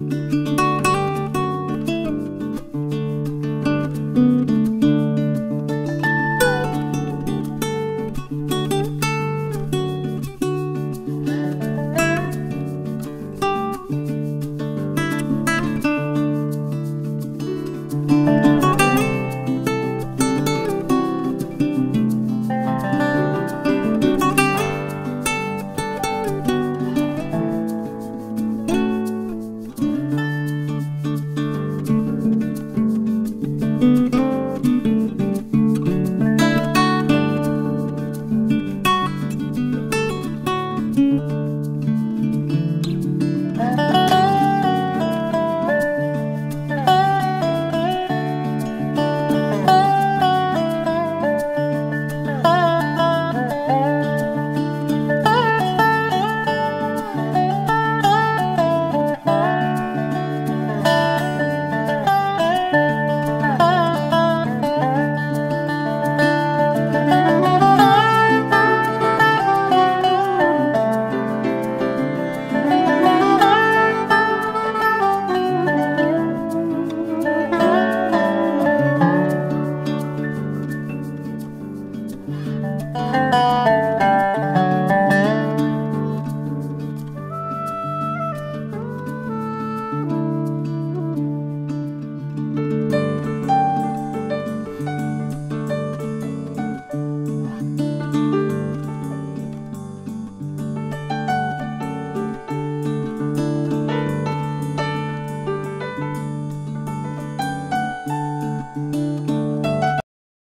you